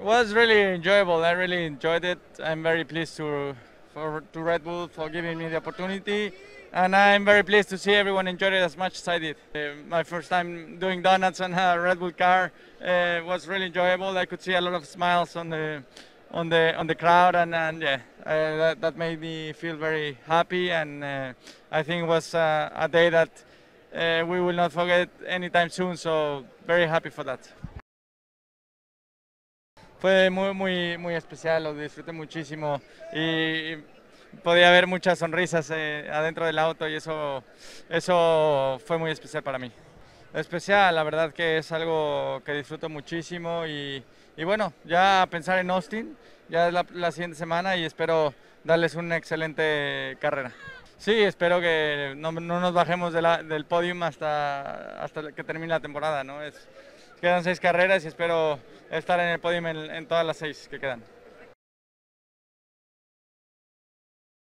Was really enjoyable. I really enjoyed it. I'm very pleased to for to Red Bull for giving me the opportunity, and I'm very pleased to see everyone enjoyed it as much as I did. Uh, my first time doing donuts on a Red Bull car uh, was really enjoyable. I could see a lot of smiles on the on the on the crowd, and, and yeah, uh, that, that made me feel very happy. And uh, I think it was a day that uh, we will not forget anytime soon. So very happy for that. Fue muy, muy, muy especial, lo disfruté muchísimo y podía ver muchas sonrisas eh, adentro del auto y eso, eso fue muy especial para mí. Especial, la verdad que es algo que disfruto muchísimo y, y bueno, ya pensar en Austin, ya es la, la siguiente semana y espero darles una excelente carrera. Sí, espero que no, no nos bajemos de la, del podium hasta, hasta que termine la temporada. ¿no? Es, quedan seis carreras y espero estar en el podium en, en todas las seis que quedan.